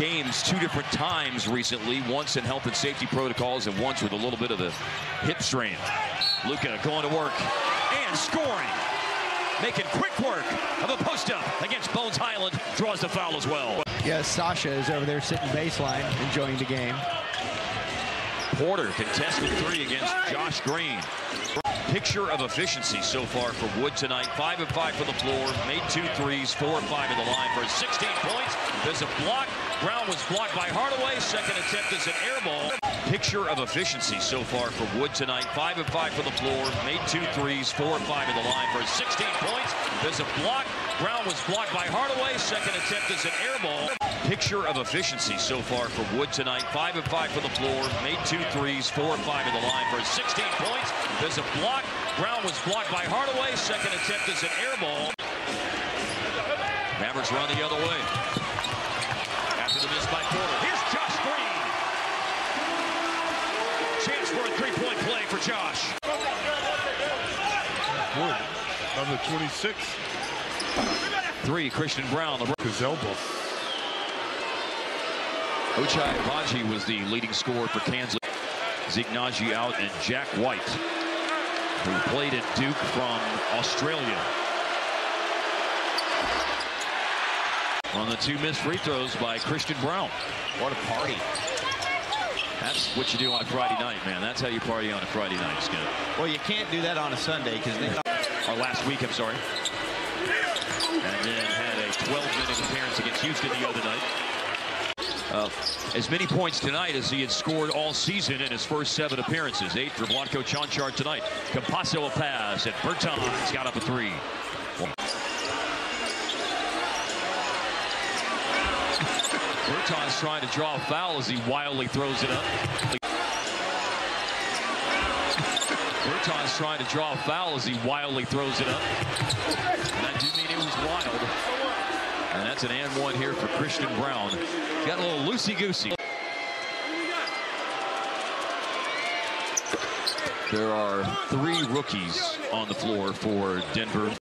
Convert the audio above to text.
games two different times recently, once in health and safety protocols and once with a little bit of a hip strain. Luka going to work and scoring. Making quick work of a post-up against Bones Hyland. Draws the foul as well. Yes, Sasha is over there sitting baseline, enjoying the game. Porter contested three against Josh Green. Picture of efficiency so far for Wood tonight. Five and five for the floor. Made two threes, four and five in the line for 16 points. There's a block. Braun was blocked by Hardaway. Second attempt is an air ball. Picture of efficiency so far for Wood tonight. Five and five for the floor. Made two threes, four and five in the line for 16 points. There's a block. Braun was blocked by Hardaway. Second attempt is an air ball. Picture of efficiency so far for Wood tonight. Five and five for the floor. Made two threes, four and five in the line for 16 points. There's a block. Braun was blocked by Hardaway. Second attempt is an air ball. Mavericks run the other way. After the miss by Porter. Here's Josh Green. Chance for a three-point play for Josh. Wood, number 26, Three, Christian Braun. The his elbow. Ochai Agbaji was the leading scorer for Kansas. Zeke Nnaji out and Jack White, who played at Duke from Australia. On the two missed free throws by Christian Braun. What a party. That's what you do on a Friday night, man. That's how you party on a Friday night, Skip. Well, you can't do that on a Sunday because they Or last week, I'm sorry. And then had a 12-minute appearance against Houston the other night. Uh, as many points tonight as he had scored all season in his first seven appearances. Eight for Vlatko Čančar tonight. Campazzo a pass, and Bertans got up a three. Bertans trying to draw a foul as he wildly throws it up. Bertans trying to draw a foul as he wildly throws it up. And I do mean it was wild. And that's an and one here for Christian Braun. Got a little loosey-goosey. There are three rookies on the floor for Denver.